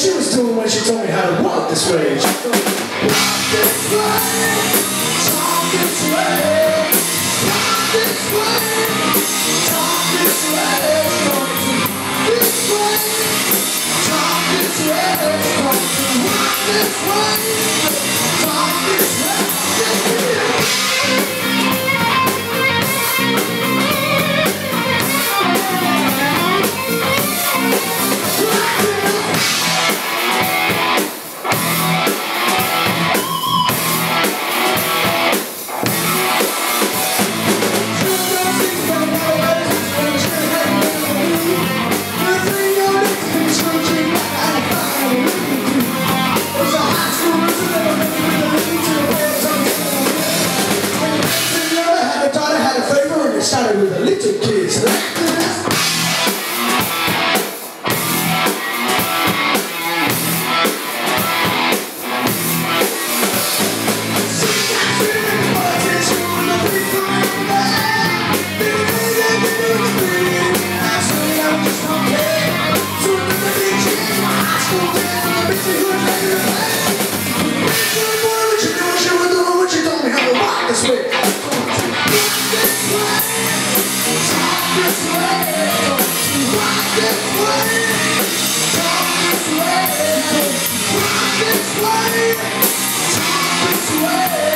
she was doing when she told me how to walk this way. She told me, walk this way, talk this way, walk this way, talk this way, this way, talk this way, walk this way, talk started with a little kiss.